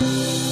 Música